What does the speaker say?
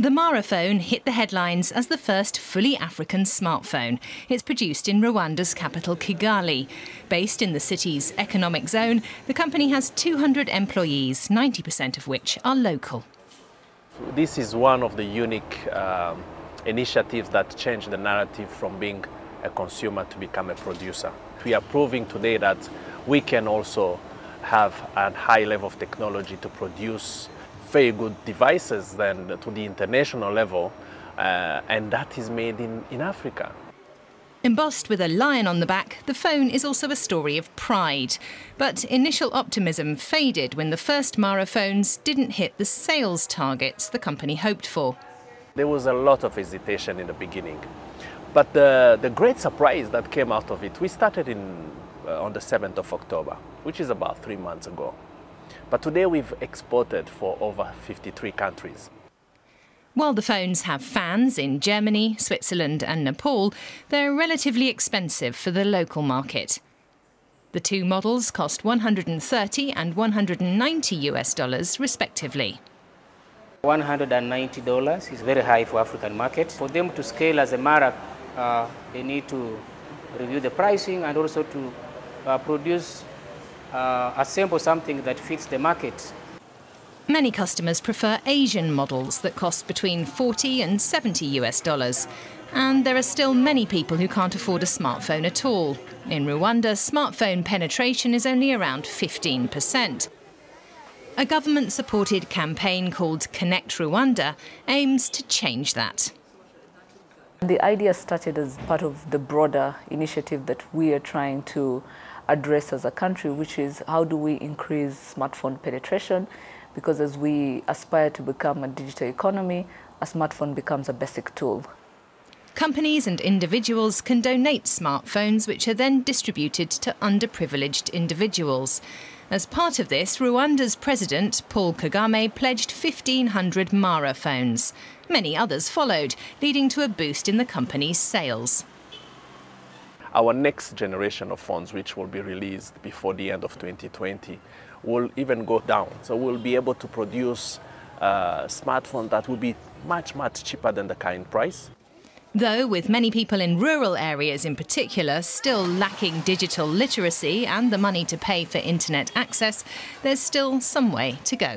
The Mara phone hit the headlines as the first fully African smartphone. It's produced in Rwanda's capital, Kigali. Based in the city's economic zone, the company has 200 employees, 90% of which are local. This is one of the unique um, initiatives that changed the narrative from being a consumer to become a producer. We are proving today that we can also have a high level of technology to produce very good devices then to the international level, uh, and that is made in, in Africa. Embossed with a lion on the back, the phone is also a story of pride. But initial optimism faded when the first Mara phones didn't hit the sales targets the company hoped for. There was a lot of hesitation in the beginning. But the, the great surprise that came out of it, we started in, uh, on the 7th of October, which is about three months ago. But today we've exported for over 53 countries. While the phones have fans in Germany, Switzerland, and Nepal, they're relatively expensive for the local market. The two models cost 130 and 190 US dollars, respectively. $190 is very high for African market. For them to scale as a Mara, uh, they need to review the pricing and also to uh, produce uh, assemble something that fits the market. Many customers prefer Asian models that cost between 40 and 70 US dollars. And there are still many people who can't afford a smartphone at all. In Rwanda, smartphone penetration is only around 15%. A government supported campaign called Connect Rwanda aims to change that. The idea started as part of the broader initiative that we are trying to address as a country, which is how do we increase smartphone penetration? Because as we aspire to become a digital economy, a smartphone becomes a basic tool. Companies and individuals can donate smartphones, which are then distributed to underprivileged individuals. As part of this, Rwanda's president, Paul Kagame, pledged 1,500 Mara phones. Many others followed, leading to a boost in the company's sales our next generation of phones, which will be released before the end of 2020, will even go down. So we'll be able to produce a smartphone that will be much, much cheaper than the current price. Though, with many people in rural areas in particular still lacking digital literacy and the money to pay for internet access, there's still some way to go.